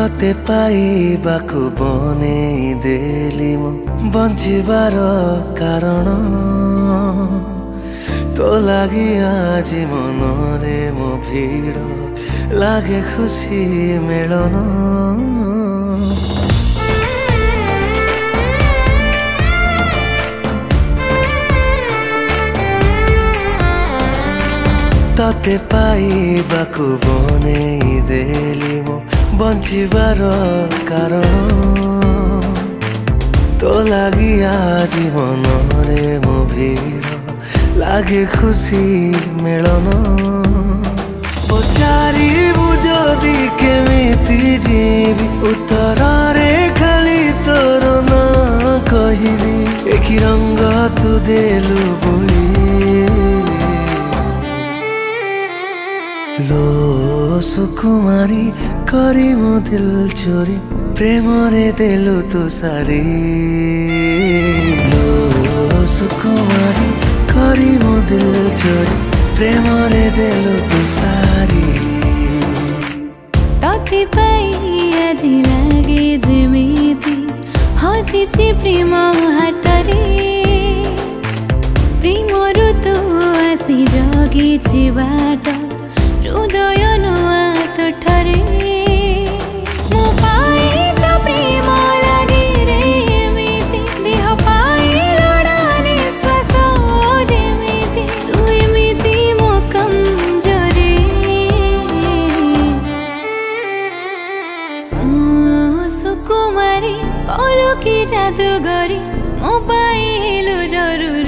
ତତେ ପାଇବାକୁ ବନେଇ ଦେଲି ମୁଁ ବଞ୍ଚିବାର କାରଣ ତୋ ଲାଗି ଆଜି ମନରେ ମୋ ଭିଡ଼ ଲାଗେ ଖୁସି ମେଳନ ତତେ ପାଇବାକୁ ବନେଇ ଦେଲି ମୁଁ ବଞ୍ଚିବାର କାରଣ ତୋ ଲାଗି ଆଜି ମନରେ ମୋ ଭିଡ଼ ଲାଗେ ଖୁସି ମେଳନ ପଚାରିବୁ ଯଦି କେମିତି ଯିବି ଉତ୍ତରରେ ଖାଲି ତୋର ନା କହିବି ଏକି ରଙ୍ଗ ତୁ ଦେଲୁ ସୁକୁମାରୀ କରି ମୋ ଦିଲ ଚୋରି ପ୍ରେମରେ ଦେଲୁ ତୁ ସାରି ସୁକୁମାରୀ କରି ମୋ ଦିଲ ଚୋରି ପ୍ରେମରେ ଦେଲୁ ତୁ ସାରି ତଥିପାଇଁ ଆଜି ଲାଗେ ଯେମିତି ହଜିଛି ପ୍ରେମ ହାଟରେ ପ୍ରେମରୁ ତୁ ଆସି ଜଗିଛି ବାଟ ହୃଦୟ ନୂଆ तो ठरे সুকুমারী কলকি জাদুগরী মোবাইল জরুরি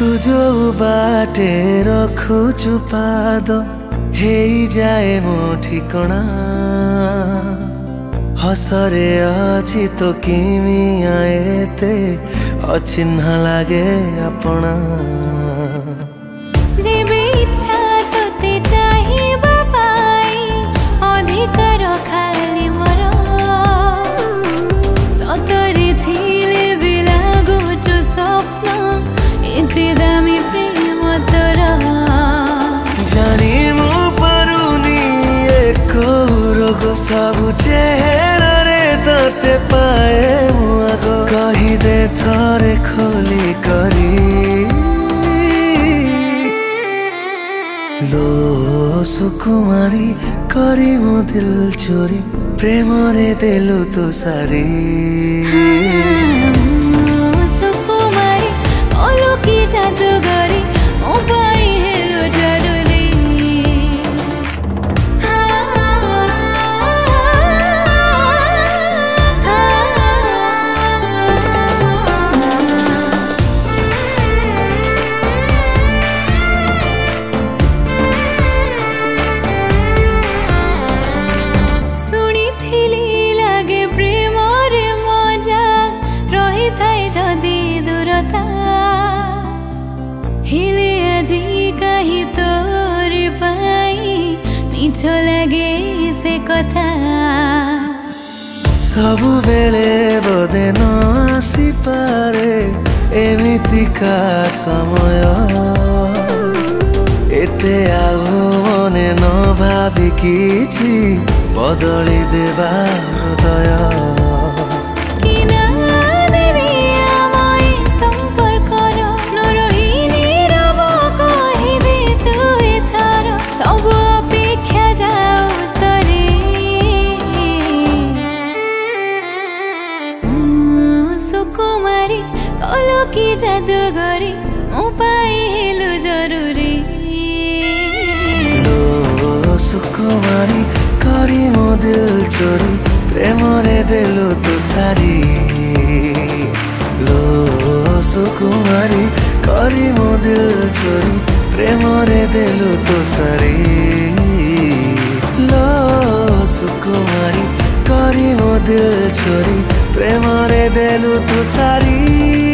तुझो बाटे रखुछु पाद হেই যায় মো ঠিকনা হসরে অছি তো কিমিয়া এতে অচিহ্ন লাগে আপনা অতি দামি প্রেম তোরা জানি মু পারুনি এক রোগ সবু চেহারে তোতে পায়ে মু আগ দে থরে খোলি করি লো সুকুমারি করি মো দিল চোরি প্রেমরে দেলু তু সারি କଥା ସବୁବେଳେ ବୋଧେ ନ ଆସିପାରେ ଏମିତିକା ସମୟ ଏତେ ଆଉ ମନେ ନ ଭାବି କିଛି ବଦଳି ଦେବା ହୃଦୟ ଛୋଡ଼ି ପ୍ରେମରେ ଦେଲୁ ତୁ ସାରି ଲୋ ସୁକୁମାରୀ କରି ମୋ ଦିଲ ଚୋରି ପ୍ରେମରେ ଦେଲୁ ତୁ ସାରି ଲୋ ସୁକୁମାରୀ କରି ମୋ ଦିଲ ଚୋରି ପ୍ରେମରେ ଦେଲୁ ତୁ ସାରି